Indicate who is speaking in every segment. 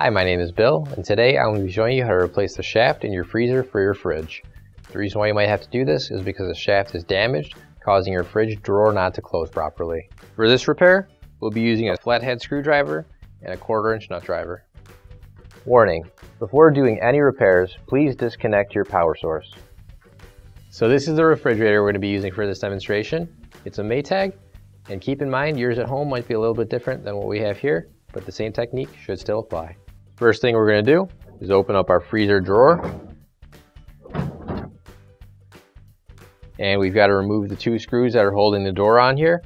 Speaker 1: Hi, my name is Bill, and today I'm going to be showing you how to replace the shaft in your freezer for your fridge. The reason why you might have to do this is because the shaft is damaged, causing your fridge drawer not to close properly. For this repair, we'll be using a flathead screwdriver and a quarter inch nut driver. Warning, before doing any repairs, please disconnect your power source. So this is the refrigerator we're going to be using for this demonstration. It's a Maytag, and keep in mind yours at home might be a little bit different than what we have here, but the same technique should still apply. First thing we're going to do is open up our freezer drawer. And we've got to remove the two screws that are holding the door on here.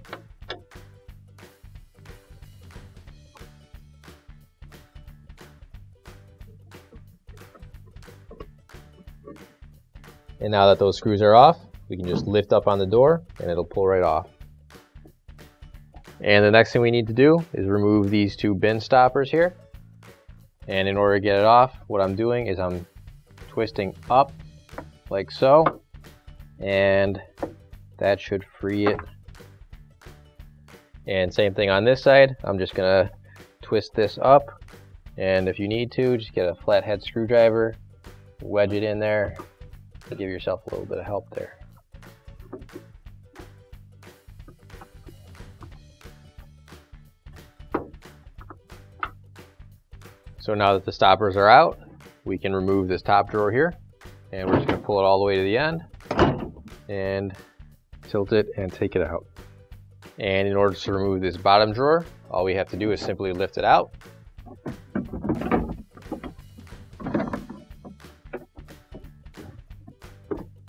Speaker 1: And now that those screws are off, we can just lift up on the door and it'll pull right off. And the next thing we need to do is remove these two bin stoppers here. And in order to get it off, what I'm doing is I'm twisting up like so. And that should free it. And same thing on this side. I'm just gonna twist this up. And if you need to, just get a flathead screwdriver, wedge it in there, to give yourself a little bit of help there. So now that the stoppers are out, we can remove this top drawer here and we're just to pull it all the way to the end and tilt it and take it out. And in order to remove this bottom drawer, all we have to do is simply lift it out.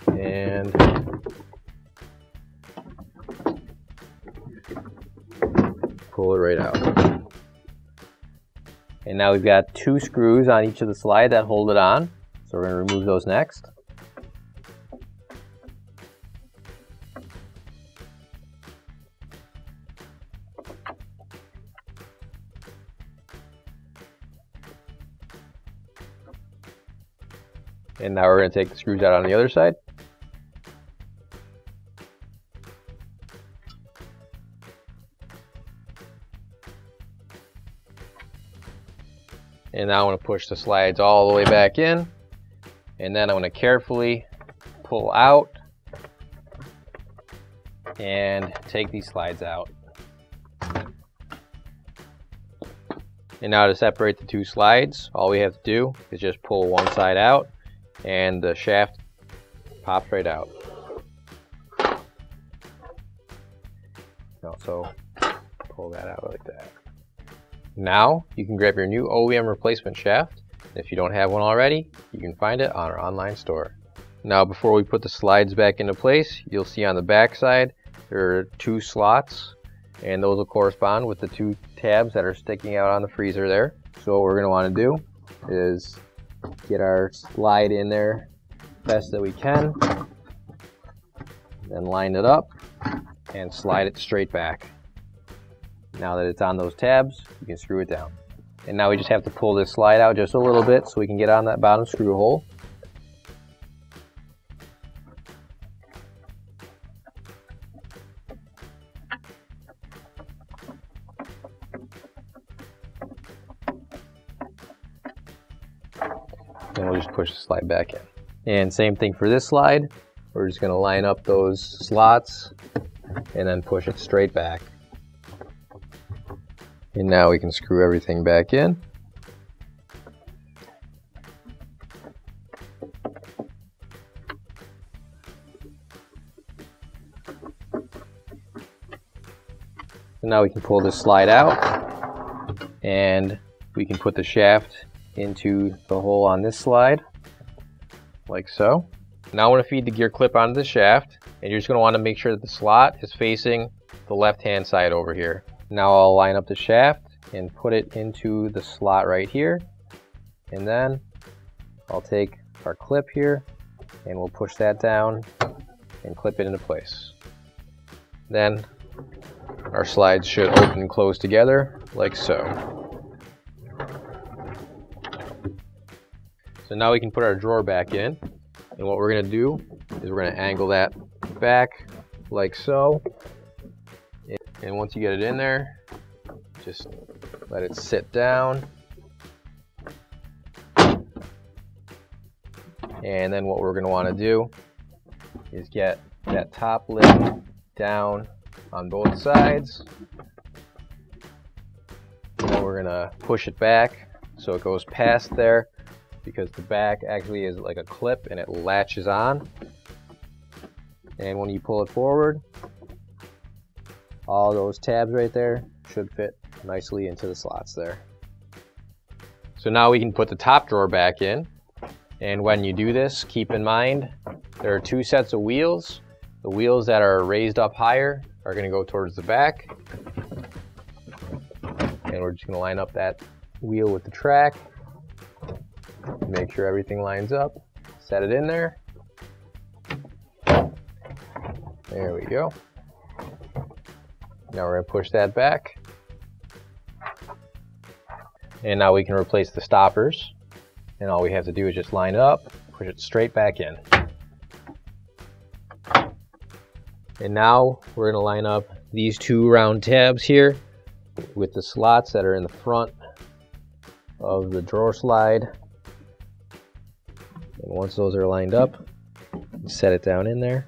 Speaker 1: And pull it right out. And now we've got two screws on each of the slide that hold it on. So we're going to remove those next. And now we're going to take the screws out on the other side. And now I want to push the slides all the way back in. And then I want to carefully pull out and take these slides out. And now to separate the two slides, all we have to do is just pull one side out and the shaft pops right out. Also pull that out like that. Now you can grab your new OEM replacement shaft. If you don't have one already, you can find it on our online store. Now before we put the slides back into place, you'll see on the back side there are two slots and those will correspond with the two tabs that are sticking out on the freezer there. So what we're going to want to do is get our slide in there best that we can, then line it up and slide it straight back. Now that it's on those tabs, you can screw it down. And now we just have to pull this slide out just a little bit so we can get on that bottom screw hole. And we'll just push the slide back in. And same thing for this slide. We're just going to line up those slots and then push it straight back. And now we can screw everything back in. So now we can pull this slide out and we can put the shaft into the hole on this slide like so. Now I want to feed the gear clip onto the shaft and you're just going to want to make sure that the slot is facing the left hand side over here. Now I'll line up the shaft and put it into the slot right here. And then I'll take our clip here and we'll push that down and clip it into place. Then our slides should open and close together like so. So now we can put our drawer back in. And what we're going to do is we're going to angle that back like so and once you get it in there, just let it sit down. And then what we're gonna wanna do is get that top lid down on both sides. And we're gonna push it back so it goes past there because the back actually is like a clip and it latches on. And when you pull it forward, all those tabs right there should fit nicely into the slots there. So now we can put the top drawer back in. And when you do this, keep in mind, there are two sets of wheels. The wheels that are raised up higher are gonna go towards the back. And we're just gonna line up that wheel with the track. Make sure everything lines up. Set it in there. There we go. Now we're to push that back. And now we can replace the stoppers. And all we have to do is just line up, push it straight back in. And now we're going to line up these two round tabs here with the slots that are in the front of the drawer slide. And once those are lined up, set it down in there.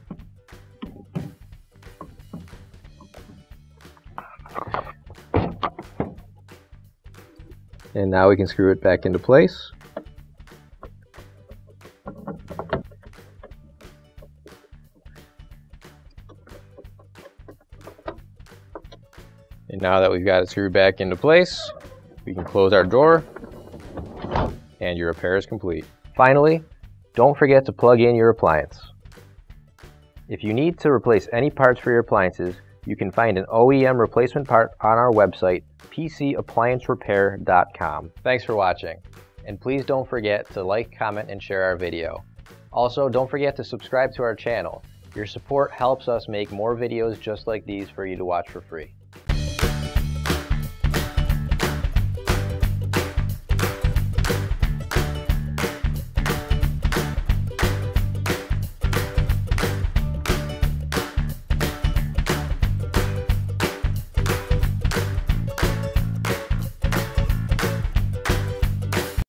Speaker 1: And now we can screw it back into place. And now that we've got it screwed back into place, we can close our door and your repair is complete. Finally, don't forget to plug in your appliance. If you need to replace any parts for your appliances, you can find an OEM replacement part on our website, pcappliancerepair.com. Thanks for watching, and please don't forget to like, comment, and share our video. Also, don't forget to subscribe to our channel. Your support helps us make more videos just like these for you to watch for free.